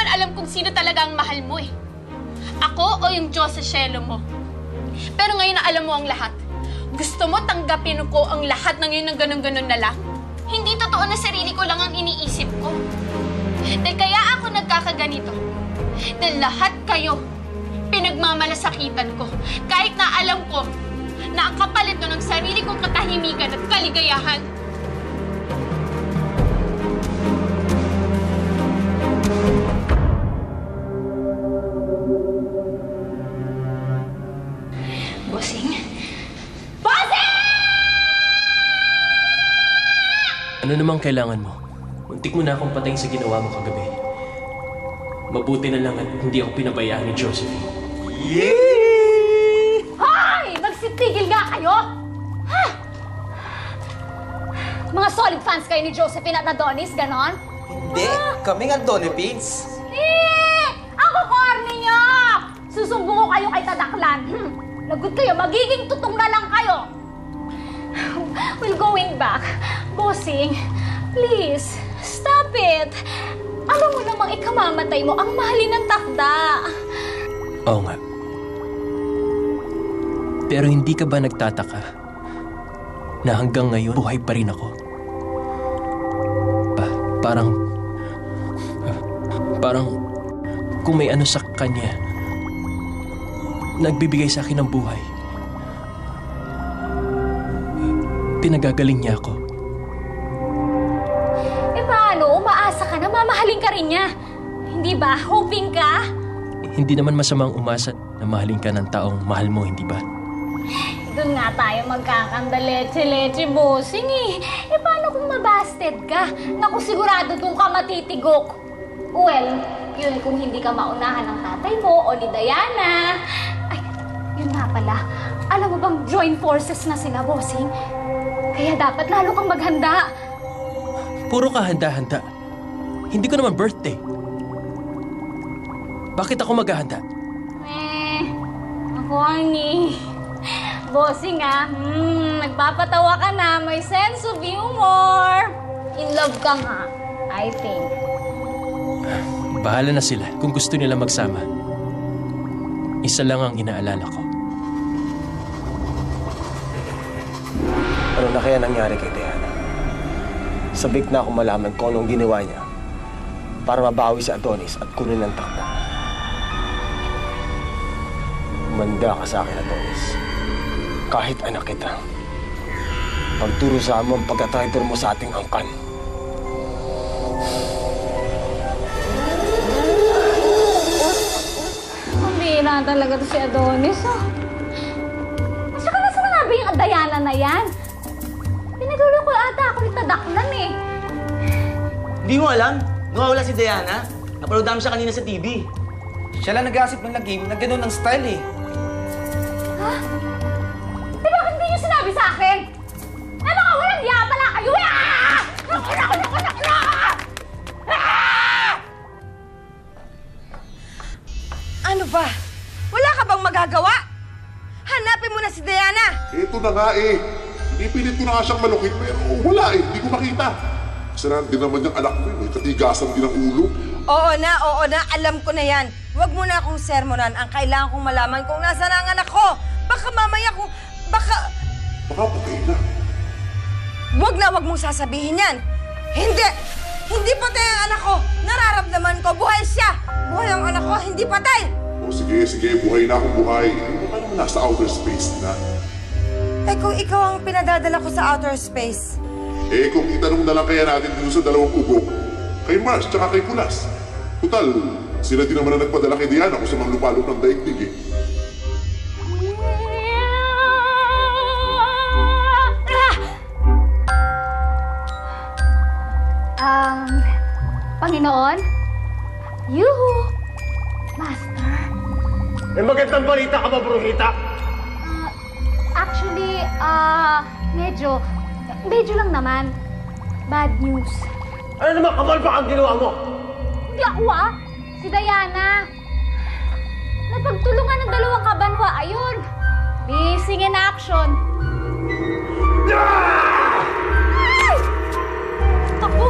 naman alam kung sino talaga ang mahal mo eh. Ako o yung Diyos sa syelo mo. Pero ngayon na alam mo ang lahat. Gusto mo tanggapin ko ang lahat ng yun ng ganun-ganun na lang? Hindi totoo na sarili ko lang ang iniisip ko. Dahil kaya ako nagkakaganito. Dahil lahat kayo, pinagmamalasakitan ko. Kahit na alam ko na ang kapalit ko ng sarili kong katahimikan at kaligayahan. Bossing? Bossing! Ano namang kailangan mo? Muntik mo na akong patayin sa ginawa mo kagabi. Mabuti na lang at hindi ako pinabayaan ni Josephine. Hoy! Magsitigil nga kayo! Ha? Mga solid fans kayo ni Josephine at Adonis, ganon? Hindi, kami nga Lagot kayo, magiging tutong na lang kayo. Well, going back, bossing, please, stop it. Alam mo namang ikamamatay mo ang mahalin ng takda. Oo nga. Pero hindi ka ba nagtataka na hanggang ngayon buhay pa rin ako? Pa parang... Parang kung may ano sa kanya, nagbibigay sa akin ng buhay. Pinagagaling niya ako. Eh paano? Umaasa ka na mamahalin ka rin niya. Hindi ba? Hoping ka? Hindi naman masamang umasa na mahalin ka ng taong mahal mo, hindi ba? Doon nga tayo magkakandaleche-leche bossing eh. Eh paano kung mabasted ka? Naku sigurado doon ka matitigok. Well, yun kung hindi ka maunahan ng tatay mo o ni Diana. Pala. Alam mo bang join forces na sila, bossing? Kaya dapat lalo kang maghanda. Puro ka handa-handa. Hindi ko naman birthday. Bakit ako maghahanda? Eh, ako, ani. Bossing ah, hmm, nagpapatawa ka na. May sense of humor. In love ka nga, I think. Bahala na sila kung gusto nila magsama. Isa lang ang inaalala ko. Ano na kaya nangyari kay Diana? Sabik na ako malaman kung anong ginawa niya para mabawi si Adonis at kunin ang takda. Manda ka sa akin, Adonis. Kahit anak kita. Pagturo sa mo ang pagkatraitor mo sa ating angkan. Ang bira talaga to si Adonis, oh. Na yan. Pinaguloko ata ako ni Tadaklan eh. Hindi mo alam? Nawawala si Diana? Napanood namin siya kanina sa TV. Siya lang nag-asip ng lagim na ganun ang style eh. Di bakit hindi niyo sinabi sa akin? Ito na nga eh. Ipilit ko na nga siyang malukit pero wala eh. Hindi ko makita. Kasalanan din naman yung anak ko eh. May katigasan din ang ulo. Oo na, oo na, alam ko na yan. Huwag mo na akong sermonan. Ang kailangan kong malaman kung nasa na ang anak ko. Baka mamaya kung... Baka... Baka patay na. Huwag na huwag mong sasabihin yan. Hindi! Hindi patay ang anak ko. Nararamdaman ko, buhay siya. Buhay ang anak ko, hindi patay. O sige, sige. Buhay na akong buhay. Ka naman nasa outer space na. Eh kung ikaw ang pinadadala ko sa outer space, Eh kung itanong na lang kaya natin dun sa dalawang ugok. Kay Mars tsaka kay Kulas. Total, sila din naman ang nagpadala kay Diana kung sa mga lupalop ng daigdig eh. Um, Panginoon? Yuhu! Master? May magandang balita ka ba, Bruhita? Actually, ah, medyo, medyo lang naman. Bad news. Ano naman kamalpak ang ginawa mo? Lakwa? Ah. Si Diana. Napagtulungan ng dalawang kabanwa. Ah. Ayun. Missing in action. Ah! Ay! Ako!